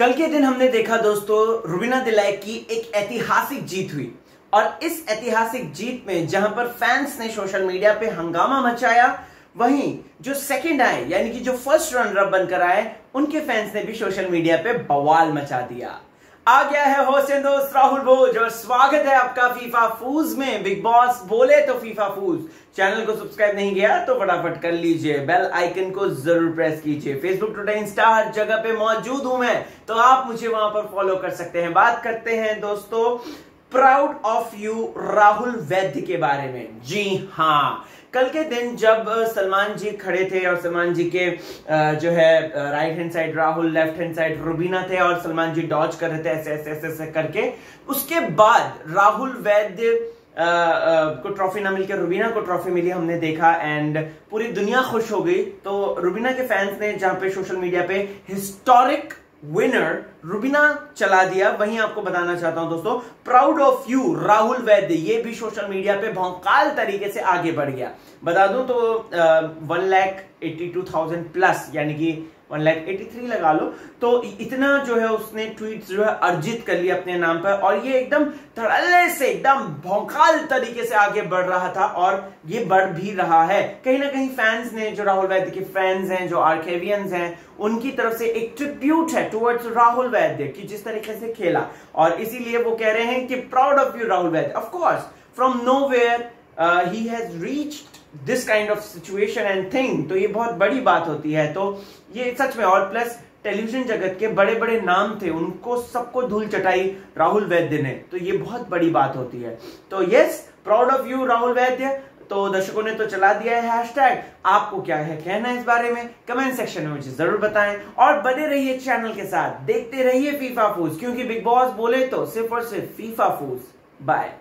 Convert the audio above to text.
कल के दिन हमने देखा दोस्तों, रुबीना दिलाय की एक ऐतिहासिक जीत हुई। और इस ऐतिहासिक जीत में जहाँ पर फैंस ने सोशल मीडिया पे हंगामा मचाया, वहीं जो सेकंड आए, यानी कि जो फ़र्स्ट रनर बनकर आए, उनके फैंस ने भी सोशल मीडिया पे बवाल मचा दिया। आ गया है होसेन दोस्त राहुल भोज और स्वागत है आपका फीफा फूज में। बिग बॉस बोले तो फीफा फूज। चैनल को सब्सक्राइब नहीं किया तो फटाफट कर लीजिए। बेल आइकन को ज़रूर प्रेस कीजिए। फेसबुक ट्विटर इंस्टा हर जगह पे मौजूद हूँ मैं। तो आप मुझे वहाँ पर फॉलो कर सकते हैं। बात करते हैं दोस्तों प्राउड ऑफ़ यू राहुल वैद्य के बारे में। जी हाँ। कल के दिन जब सलमान जी खड़े थे और सलमान जी के जो है right hand side Rahul left hand side Rubina थे और सलमान जी डॉच कर रहे थे, ऐसे ऐसे ऐसे ऐसे करके। उसके बाद राहुल वैद्य को ट्रॉफी ना मिलकर रुबीना को ट्रॉफी मिली, हमने देखा एंड पूरी दुनिया खुश हो गई। तो रुबीना के फैंस ने जहाँ पे सोशल मीडिया पे हिस्टोरिक विनर रुबीना चला दिया। वही आपको बताना चाहता हूँ दोस्तों प्राउड ऑफ़ यू राहुल वैद्य, ये भी सोशल मीडिया पे भौकाल तरीके से आगे बढ़ गया। बता दूँ तो one lakh eighty two thousand plus यानी कि वन लैख एटी थ्री लगा लो। तो इतना जो है उसने ट्वीट जो है अर्जित कर लिया अपने नाम पर और ये एकदम धड़ल्ले से, एकदम भौकाल तरीके से आगे बढ़ रहा था और ये बढ़ भी रहा है। कहीं ना कहीं फैंस ने, जो राहुल वैद्य के फैंस हैं, जो आर्केवियंस हैं, उनकी तरफ़ से एक ट्रिब्यूट है टुवर्ड्स राहुल वैद्य की जिस तरीके से खेला। और इसीलिए वो कह रहे हैं कि proud of you Rahul Vaidya. Of course from nowhere he has reached this kind of situation and thing तो ये बहुत बड़ी बात होती है। तो ये सच में और प्लस टेलीविज़न जगत के बड़े बड़े नाम थे। उनको सबको धूल चटाई राहुल वैद्य ने। तो ये बहुत बड़ी बात होती है। तो yes proud of you Rahul Vaidya. तो दर्शकों ने तो चला दिया है हैशटैग आपको क्या है कहना इस बारे में? कमेंट सेक्शन में मुझे ज़रूर बताएँ। और बने रहिए चैनल के साथ। देखते रहिए फीफा फूज क्योंकि बिग बॉस बोले तो सिर्फ़ और सिर्फ़ फीफा फूज बाय